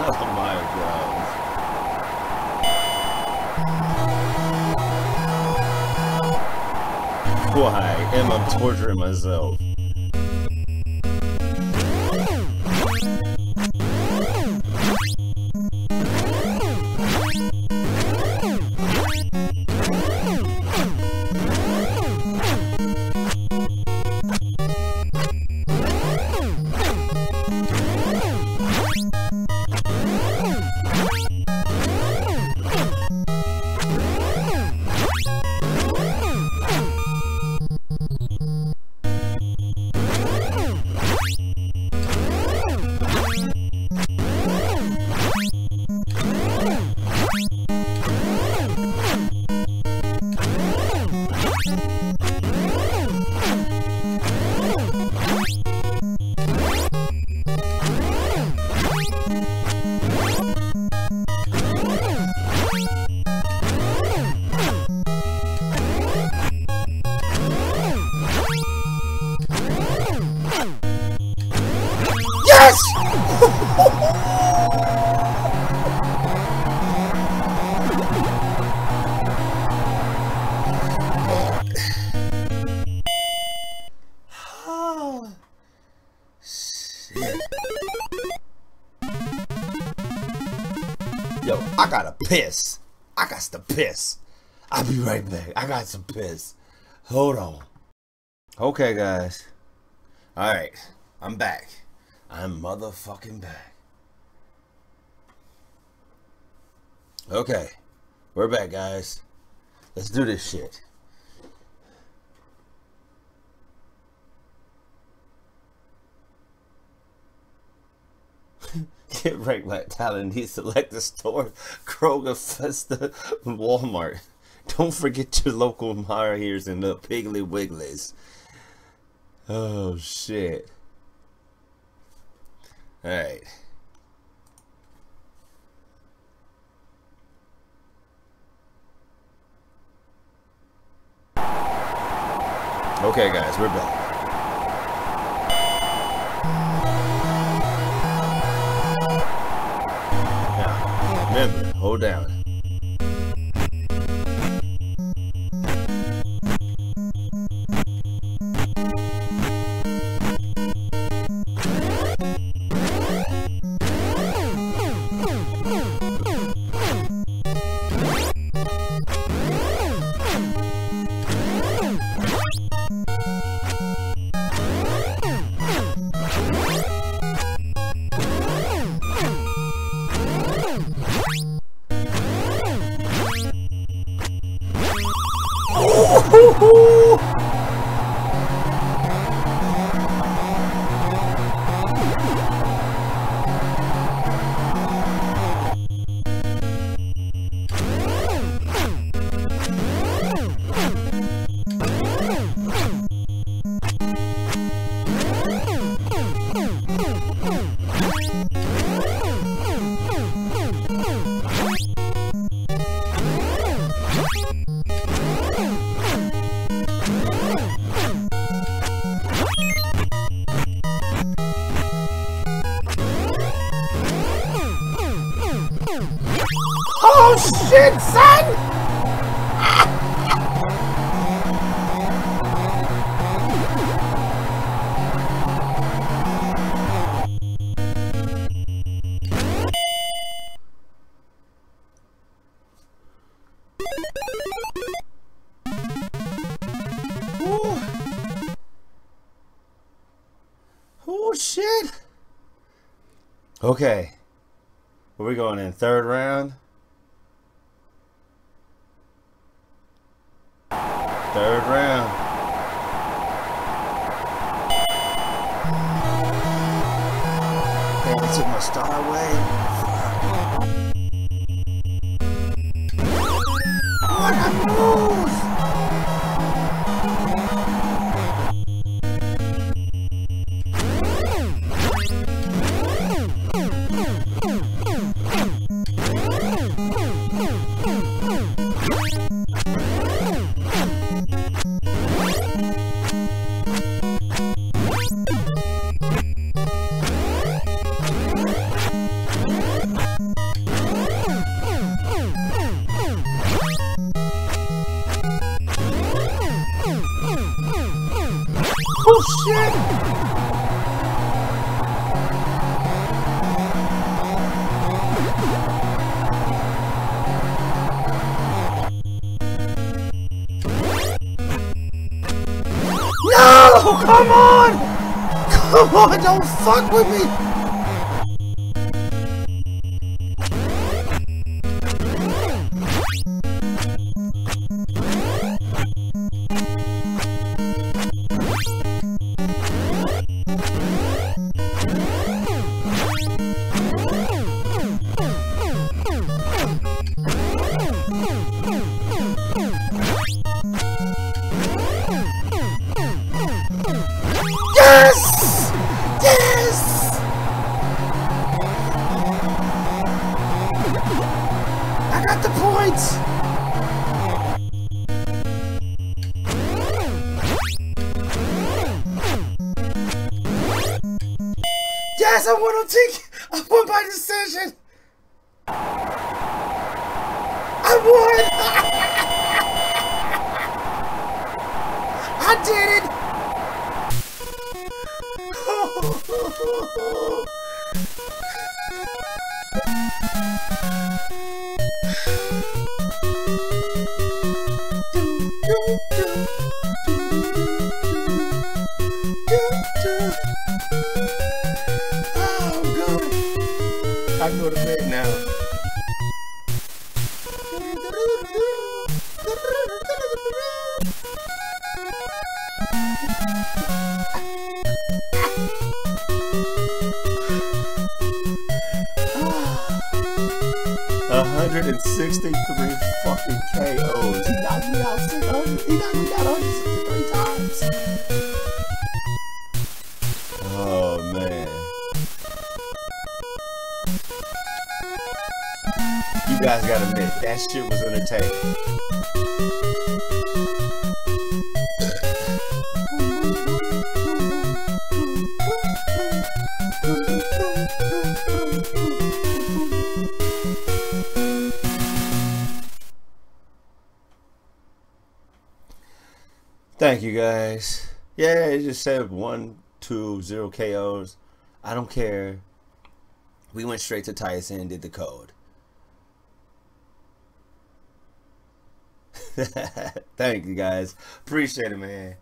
Oh my god. Why am I torturing myself? Yo, I gotta piss. I got to piss. I'll be right back. I got some piss. Hold on. Okay, guys. Alright, I'm back. I'm motherfucking back. Okay, we're back, guys. Let's do this shit. Get right back talent needs select the store, Kroger, Festa, Walmart. Don't forget your local Meijers and the Piggly Wigglies. Oh shit. Alright. Okay guys, we're back. Now, remember, hold down. Shit, son! Okay. Where we going in? Third round? Third round. Damn, they took my star away. What a move! Come on, don't fuck with me! Yes, I won on TK. I won by decision. I won. I did it. I 163 fucking KOs. He knocked me out 600. He knocked me out 163 times. Oh man. You guys gotta admit, that shit was entertaining. Thank you guys. Yeah, it just said one, two, zero KOs. I don't care. We went straight to Tyson and did the code. Thank you guys. Appreciate it, man.